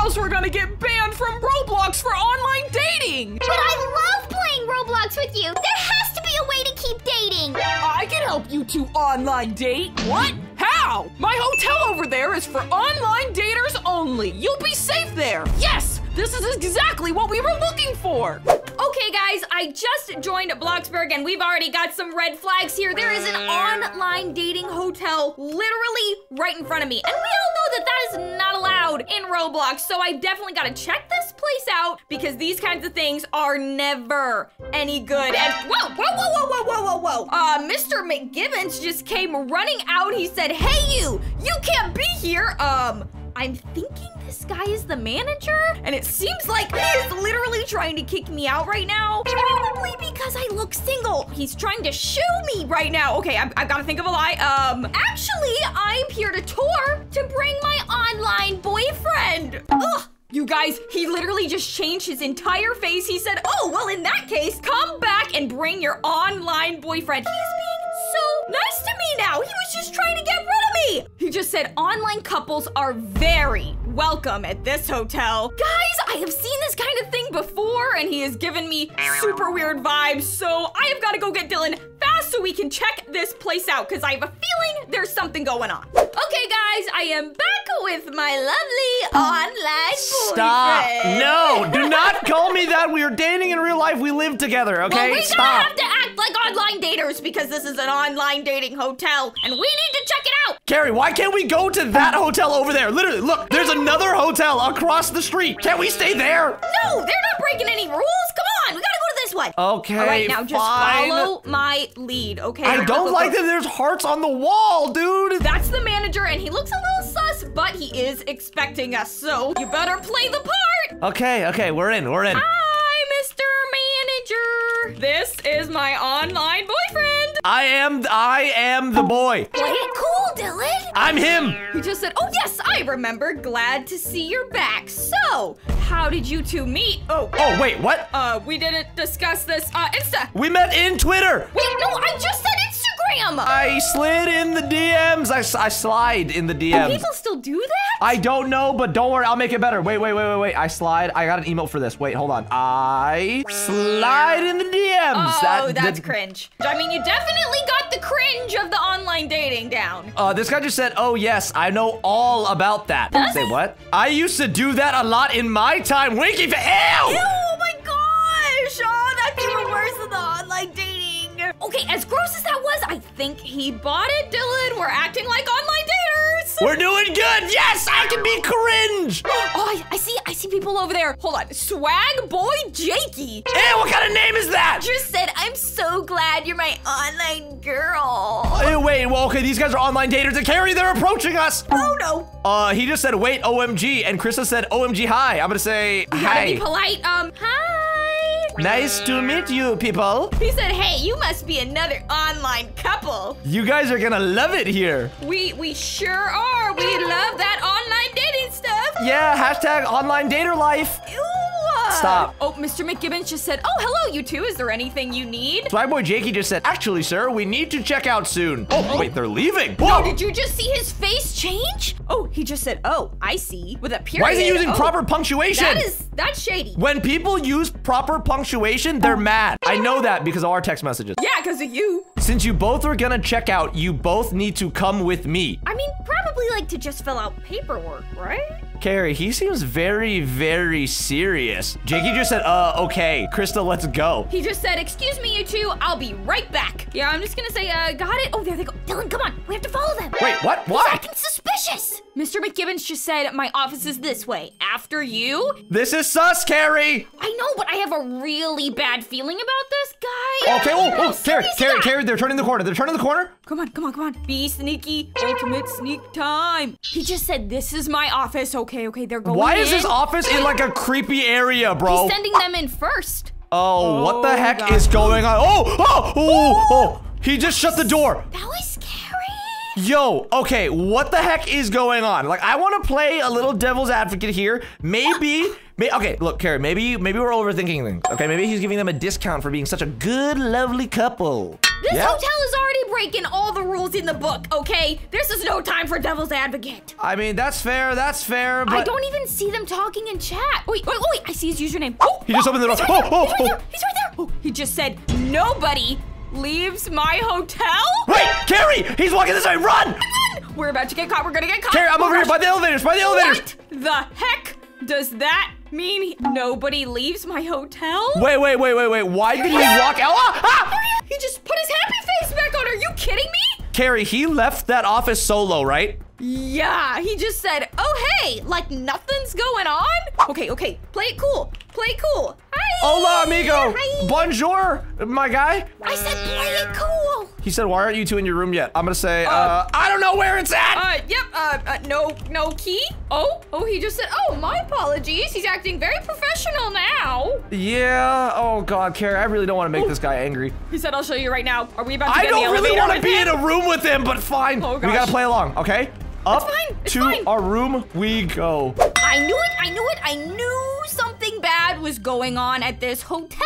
else we're gonna get banned from Roblox for online dating. But I love playing Roblox with you. There has to be a way to keep dating. I can help you two online date. What? How? My hotel over there is for online daters only. You'll be safe there. Yes, this is exactly what we were looking for. Okay, guys, I just joined Bloxburg and we've already got some red flags here. There is an online dating hotel literally right in front of me. And we all know that that is not in Roblox. So I definitely got to check this place out because these kinds of things are never any good. And whoa, whoa, whoa, whoa, whoa, whoa, whoa, whoa. Uh, Mr. McGibbons just came running out. He said, hey, you, you can't be here. Um, I'm thinking guy is the manager, and it seems like he is literally trying to kick me out right now. Probably because I look single. He's trying to shoo me right now. Okay, I've, I've got to think of a lie. Um, actually, I'm here to tour to bring my online boyfriend. Ugh. You guys, he literally just changed his entire face. He said, oh, well, in that case, come back and bring your online boyfriend. He's being so nice to me now. He was just trying to get He just said online couples are very welcome at this hotel. Guys, I have seen this kind of thing before, and he has given me super weird vibes, so I have got to go get Dylan fast so we can check this place out, because I have a feeling there's something going on. Okay, guys, I am back with my lovely online Stop. boyfriend. No, do not call me that. We are dating in real life. We live together, okay? Well, we Stop. have to act like online daters because this is an online dating hotel, and we need to check Cari, why can't we go to that um, hotel over there? Literally, look, there's another hotel across the street. Can't we stay there? No, they're not breaking any rules. Come on, we gotta go to this one. Okay, All right, now just fine. follow my lead, okay? I don't go, like go. that there's hearts on the wall, dude. That's the manager, and he looks a little sus, but he is expecting us, so you better play the part. Okay, okay, we're in, we're in. Hi, Mr. Manager. This is my online boyfriend. I am, I am the boy. Play it cool. I'm him. He just said, oh yes, I remember. Glad to see you're back. So, how did you two meet? Oh, Oh, wait, what? uh, we didn't discuss this. Uh, Insta. We met in Twitter. Wait, no, I just I slid in the DMs. I slide in the DMs. Do People still do that? I don't know, but don't worry, I'll make it better. Wait, wait, wait, wait, wait. I slide. I got an email for this. Wait, hold on. I slide in the DMs. Oh, That- that's that- cringe. I mean, you definitely got the cringe of the online dating down. Uh, this guy just said, oh yes, I know all about that. Say what? I used to do that a lot in my time. Winky, ew! Ew, Okay, as gross as that was, I think he bought it, Dylan. We're acting like online daters. We're doing good. Yes, I can be cringe. Oh, I, I see, I see people over there. Hold on, swag boy Jakey. Ew, what kind of name is that? Just said, I'm so glad you're my online girl. Ew, wait, well, okay, these guys are online daters. And Cari, they're approaching us. Oh no. Uh, he just said, wait, OMG. And Krista said, OMG, hi. I'm gonna say, You gotta be polite. Um, hi. Nice to meet you, people. He said, hey, you must be another online couple. You guys are gonna love it here. We we sure are. We love that online dating stuff. Yeah, hashtag online dater life. Ew. Stop. Oh, Mr. McGibbons just said, oh, hello, you two. Is there anything you need? My boy Jakey just said, actually, sir, we need to check out soon. Oh, oh wait, oh. they're leaving. Oh, Whoa. did you just see his face change? Oh, he just said, oh, I see. With a period. Why is he using Oh, proper punctuation? That is, that's shady. when people use proper punctuation, they're oh. mad. I know that because of our text messages. Yeah, because of you. Since you both are gonna check out, you both need to come with me. I mean, probably like to just fill out paperwork, right? Cari, he seems very, very serious. Jakey just said, uh, okay. Krista, let's go. He just said, excuse me, you two. I'll be right back. Yeah, I'm just gonna say, uh, got it. Oh, there they go. Dylan, come on. We have to follow them. Wait, what? He's What? acting suspicious. Mr. McGibbons just said, my office is this way. After you? This is sus, Cari. I know, but I have a really bad feeling about this guy. Okay, oh, How oh, Cari, Cari? Cari, they're turning the corner. They're turning the corner. Come on, come on, come on. Be sneaky. Ultimate sneak time. He just said, this is my office. Okay, okay, okay, they're going Why is in. his office in like a creepy area, bro? He's sending them in first. Oh, what the Oh, heck God. is going on? Oh, oh, oh, oh, oh. He just shut the door. That was scary. Yo, okay, what the heck is going on? Like, I want to play a little devil's advocate here. Maybe, may, okay, look, Cari, maybe, maybe we're overthinking things. Okay, maybe he's giving them a discount for being such a good, lovely couple. This Yeah. hotel is already breaking all the rules in the book, okay? This is no time for devil's advocate. I mean, that's fair. That's fair. But I don't even see them talking in chat. Wait, wait, wait, I see his username. Oh, He just opened the door. He's right, Oh, there. oh, he's right oh. there. He's right there. Oh, he just said, nobody leaves my hotel? Wait, Cari! He's walking this way. Run! Run! We're about to get caught. We're gonna get caught. Cari, I'm Oh, over here by the elevators. By the elevators. What the heck does that mean? Nobody leaves my hotel? Wait, wait, wait, wait, wait. Why did he walk out? Ah, ah! He just put his happy face back on. Are you kidding me? Cari, he left that office solo, right? Yeah, he just said, oh hey, like nothing's going on? Okay, okay, play it cool. Play it cool. Hi. Hola, amigo. Hi. Bonjour, my guy. I said play it cool. He said, why aren't you two in your room yet? I'm gonna say, uh, I don't know where it's at. Uh, yep, uh, uh, no, no key? Oh, oh, he just said, oh, my apologies. He's acting very professional now. yeah. Oh, God, Cari, I really don't want to make this guy angry. He said, I'll show you right now. Are we about to I get in the don't really want to be him? in a room with him, but fine. Oh, we gotta play along, okay? Up fine, it's to fine. our room we go. I knew it, I knew it, I knew something bad was going on at this hotel.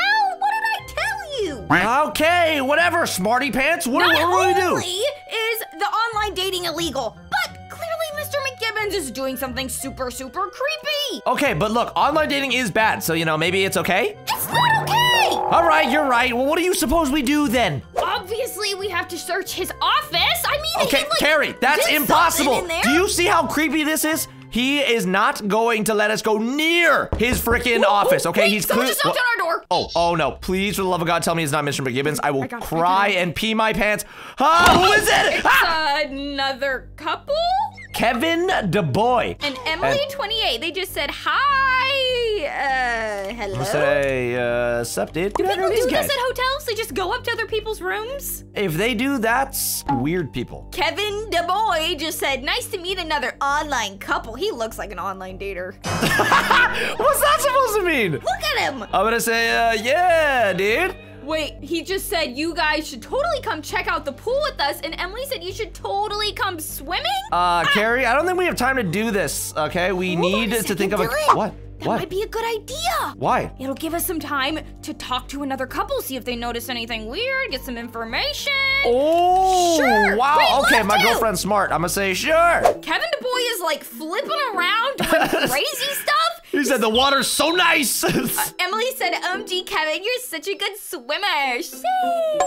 You? Okay, whatever, smarty pants. What, Not what, do we only do? is the online dating illegal, but clearly Mr. McGibbons is doing something super, super creepy. Okay, but look, online dating is bad, so you know, maybe it's okay? It's not okay. All right, you're right. Well, what do you suppose we do then? Obviously, we have to search his office. I mean, Okay, he, like, Cari, that's impossible. Do you see how creepy this is? He is not going to let us go near his freaking office, okay? Wait, He's someone clear- just knocked on our door. Oh, oh no, please, for the love of God, tell me it's not Mr. McGibbons. I will I got it, I cry it. and pee my pants. Ah, who is it? It's Ah! another couple. Kevin DeBoy. And Emily, And- 28. They just said hi. Uh, hello. Say, uh, sup, dude? Do Get people do guys. this at hotels? They just go up to other people's rooms? If they do, that's weird people. Kevin DeBoy just said, nice to meet another online couple. He looks like an online dater. What's that supposed to mean? Look at him. I'm gonna say, uh, yeah, dude. Wait, he just said you guys should totally come check out the pool with us, and Emily said you should totally come swimming? Uh, Cari, I don't think we have time to do this, okay? We Hold need to second, think of a. Dylan. What? That what? might be a good idea. Why? It'll give us some time to talk to another couple, see if they notice anything weird, get some information. Oh, Sure. wow. Wait, okay, my too. girlfriend's smart. I'm gonna say sure. Kevin DeBoy is like flipping around doing crazy stuff. He said the water's so nice. Ew. Emily said, OMG, Kevin, you're such a good swimmer. See?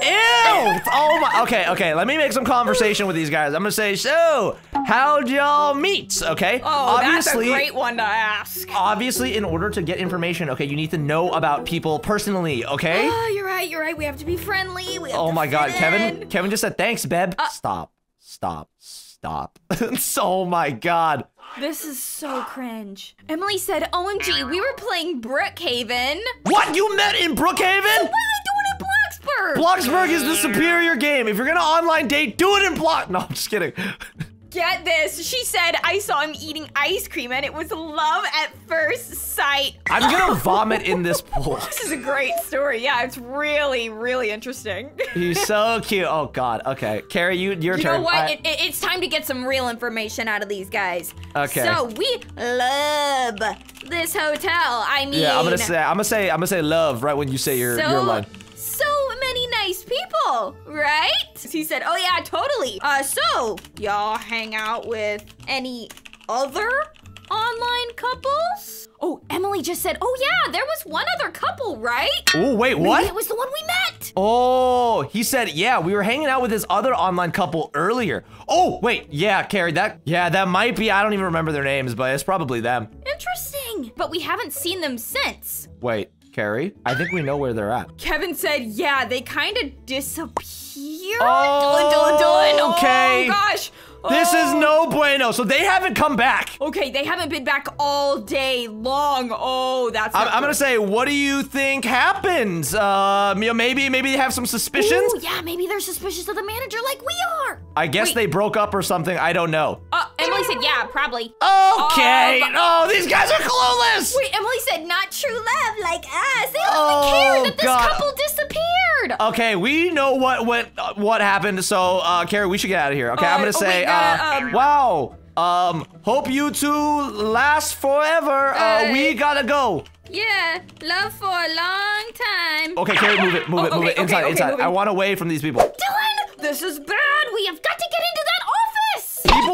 Oh my. Okay, okay. Let me make some conversation with these guys. I'm gonna say, so how'd y'all meet? Okay. Oh, obviously, that's a great one to ask. Obviously, in order to get information, okay, you need to know about people personally, okay? Oh, you're right, you're right. We have to be friendly. We have Oh my god, Kevin. in. Kevin just said thanks, Beb. Uh, stop. Stop. Stop. oh my god. This is so cringe. Emily said, OMG, we were playing Brookhaven. What? You met in Brookhaven? What are they doing in Bloxburg? Bloxburg is the superior game. If you're gonna online date, do it in Block. No, I'm just kidding. Get this. She said, I saw him eating ice cream and it was love at first sight. I'm gonna vomit in this pool. This is a great story. Yeah, it's really, really interesting. He's so cute. Oh god. Okay, Cari, you your You turn. You know what? I- It, it- it's time to get some real information out of these guys. Okay. So we love this hotel. I mean, yeah, I'm gonna say. I'm gonna say. I'm gonna say love right when you say your so, your line. Nice people, right? He said, "Oh yeah, totally." Uh, so y'all hang out with any other online couples? Oh, Emily just said, "Oh yeah, there was one other couple, right?" Oh wait, Maybe what? it was the one we met. Oh, he said, yeah, we were hanging out with this other online couple earlier. Oh, wait, yeah, Cari, that, yeah, that might be, I don't even remember their names, but it's probably them. Interesting, but we haven't seen them since. Wait, Cari, I think we know where they're at. Kevin said, "Yeah, they kind of disappeared." Oh, Dun, dun, dun. okay. Oh gosh. This is Oh. no bueno, so they haven't come back. Okay, they haven't been back all day long. Oh, that's. I'm, I'm gonna say, what do you think happens? Uh, you know, maybe, maybe they have some suspicions? Ooh, yeah, maybe they're suspicious of the manager like we are. I guess Wait. they broke up or something, I don't know. Uh, Emily said, yeah, probably. Okay, but- oh, these guys are clueless! Wait, Emily said, not true love like us. They don't Oh, care that this God. couple disappeared. Okay, we know what what uh, what happened. So, uh, Cari, we should get out of here. Okay, I'm Uh, gonna oh, say, uh, um, wow. Um, hope you two last forever. Uh, Uh, we gotta go. Yeah, love for a long time. Okay, Cari, move it, move it, Oh, move okay, it inside, okay, okay, inside. I want away from these people. Dylan, this is bad. We have got to get into that.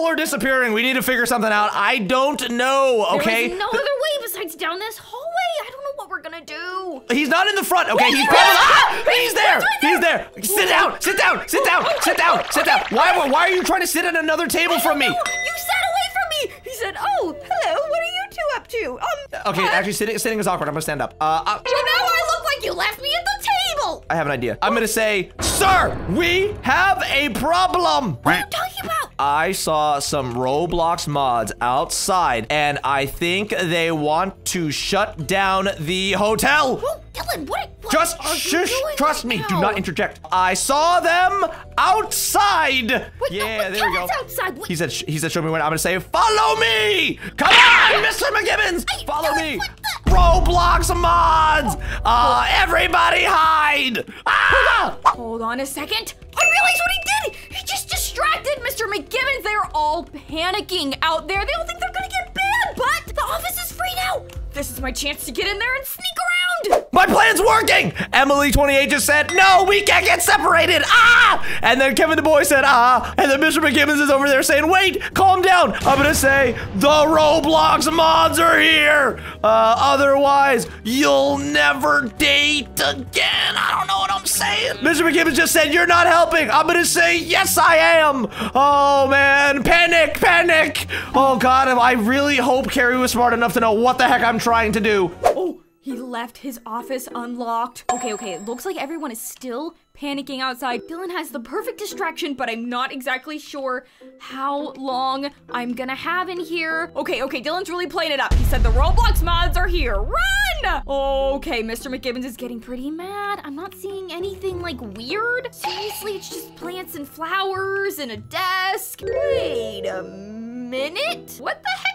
People are disappearing. We need to figure something out. I don't know. Okay. There is no other way besides down this hallway. I don't know what we're gonna do. He's not in the front. Okay, he's Wait, probably. wait, Ah! He's there. wait, wait, He's there. Sit down. Sit down. Sit down. Sit down. Sit down. Why? Why are you trying to sit at another table from me? No, you sat away from me. He said, "Oh, hello. What are you two up to?" Um. Okay, uh, actually, sitting sitting is awkward. I'm gonna stand up. Uh, uh, Well, now I look like you left me at the table. I have an idea. I'm gonna say, sir, we have a problem. What are you talking? I saw some Roblox mods outside, and I think they want to shut down the hotel. Oh, Dylan, what? what Just shush, trust right me. now? Do not interject. I saw them outside. Wait, no, yeah, but there we go. Outside. Wait. He said, he said, show me when. I'm gonna say, follow me. Come on, Mr. McGibbons, follow me. Roblox mods. Uh, everybody hide. Ah! Hold on a second. I realize what he did. He just distracted Mr. McGibbons. They're all panicking out there. They all think they're gonna get banned, but the office is free now. This is my chance to get in there and sneak around. My plan's working! Emily28 just said, no, we can't get separated! Ah! And then Kevin Du Bois said, ah! And then Mr. McGibbons is over there saying, wait, calm down! I'm gonna say, the Roblox mods are here! Uh, otherwise, you'll never date again! I don't know what I'm saying! Mr. McGibbons just said, you're not helping! I'm gonna say, yes, I am! Oh, man, panic, panic! Oh, God, I really hope Cari was smart enough to know what the heck I'm trying to do. Oh, he left his office unlocked. Okay, okay, it looks like everyone is still panicking outside. Dylan has the perfect distraction, but I'm not exactly sure how long I'm gonna have in here. Okay, okay, Dylan's really playing it up. He said the Roblox mods are here. Run! Okay, Mr. McGibbons is getting pretty mad. I'm not seeing anything like weird. Seriously, it's just plants and flowers and a desk. Wait a minute. What the heck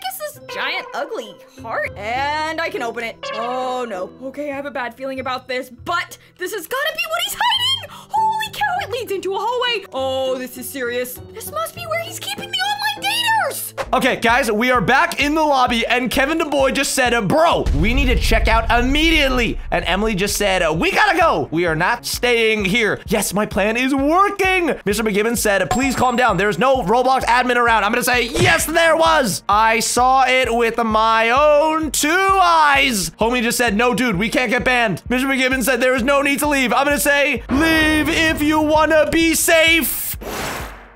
giant ugly heart? And I can open it. Oh no. Okay, I have a bad feeling about this, but this has gotta be what he's hiding! Holy cow, it leads into a hallway! Oh, this is serious. This must be where he's keeping! Okay, guys, we are back in the lobby, and Kevin DeBoy just said, uh, Bro, we need to check out immediately. And Emily just said, uh, We gotta go. We are not staying here. Yes, my plan is working. Mr. McGibbon said, Please calm down. There's no Roblox admin around. I'm gonna say, Yes, there was. I saw it with my own two eyes. Homie just said, No, dude, we can't get banned. Mr. McGibbon said, There is no need to leave. I'm gonna say, Leave if you wanna be safe.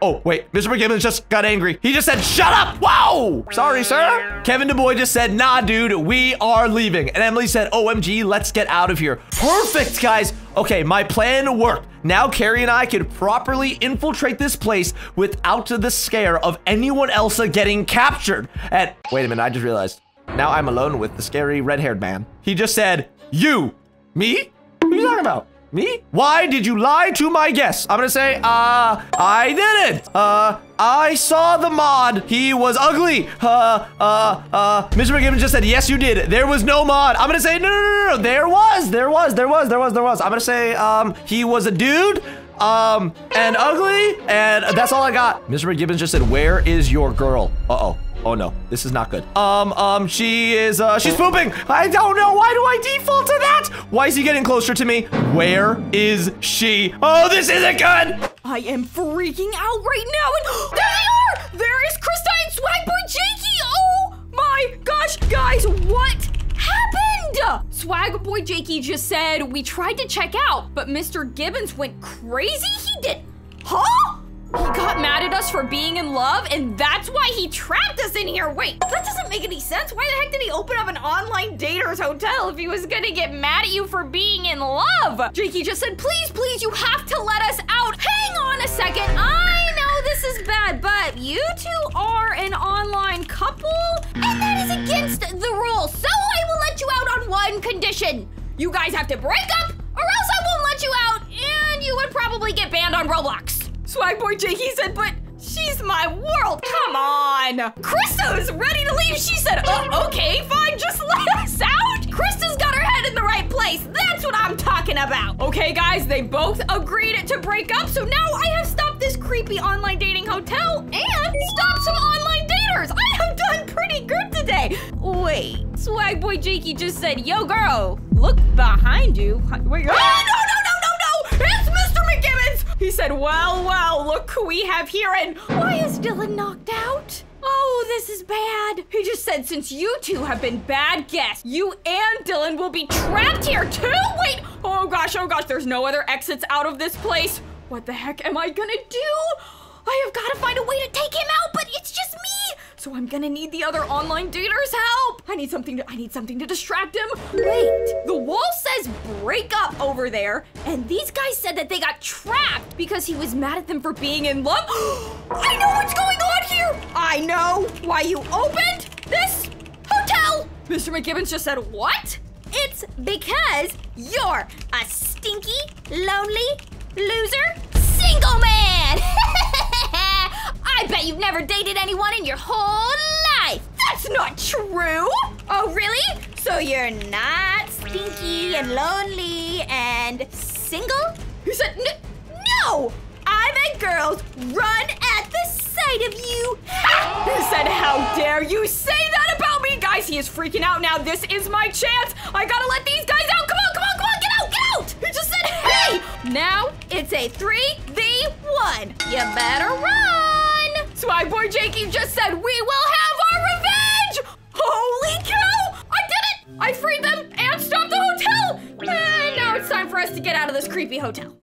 Oh, wait. Mr. McGibbons just got angry. He just said, shut up. Whoa. Sorry, sir. Kevin DuBois just said, nah, dude, we are leaving. And Emily said, OMG, let's get out of here. Perfect, guys. Okay, my plan worked. Now Cari and I could properly infiltrate this place without the scare of anyone else getting captured. And wait a minute, I just realized. Now I'm alone with the scary red-haired man. He just said, you. Me? What are you talking about? Me? Why did you lie to my guests? I'm gonna say, uh, I didn't. Uh, I saw the mod. He was ugly. Uh, uh, uh, Mr. McGibbon just said, yes, you did. There was no mod. I'm gonna say, no, no, no, no, there was, there was, there was, there was, there was. I'm gonna say, um, he was a dude. Um, and ugly, and that's all I got. Mr. McGibbons just said, where is your girl? Uh-oh. Oh no, this is not good. Um, um, she is, uh, she's pooping. I don't know. Why do I default to that? Why is he getting closer to me? Where is she? Oh, this isn't good. I am freaking out right now, and there they are! There is and Swagboy Jakey! Oh my gosh, guys, what happened? Swagboy Jakey just said we tried to check out, but Mr. Gibbons went crazy? He did. Huh? He got mad at us for being in love, and that's why he trapped us in here. Wait, that doesn't make any sense. Why the heck did he open up an online daters hotel if he was gonna get mad at you for being in love? Jakey just said, please, please, you have to let us out. Hang on a second. I know this is bad, but you two are an online couple, and that is against the rules. So I will let you out on one condition. You guys have to break up, or else I won't let you out, and you would probably get banned on Roblox. Swagboy Jakey said, but she's my world. Come on. Krista's ready to leave. She said, oh, okay, fine, just let us out. Krista's got her head in the right place. That's what I'm talking about. Okay, guys, they both agreed to break up, so now I have stopped this creepy online dating hotel and stopped some online daters. I have done pretty good today. Wait, Swag Boy Jakey just said, yo girl, look behind you. Wait, Said, well, well, look who we have here and why is Dylan knocked out? Oh, this is bad. He just said since you two have been bad guests, you and Dylan will be trapped here too? Wait, oh gosh, oh gosh, there's no other exits out of this place. What the heck am I gonna do? I have gotta find a way to take him out, but it's just me. So I'm gonna need the other online daters' help. I need something to I need something to distract him. Wait, the wall says break up over there, and these guys said that they got trapped because he was mad at them for being in love. I know what's going on here. I know why you opened this hotel. Mr. McGibbons just said what? It's because you're a stinky, lonely loser single man. I bet you've never dated anyone in your whole life. That's not true. Oh, really? So you're not stinky and lonely and single? He said, "N- no! I bet girls run at the sight of you. He said, how dare you say that about me? Guys, he is freaking out now. This is my chance. I gotta let these guys out. Come on, come on, come on, get out, get out. He just said, hey! Now it's a 3v1. You better run. Swag Boy Jakey just said, we will have our revenge. Holy cow! I did it! I freed them and stopped the hotel! And now it's time for us to get out of this creepy hotel.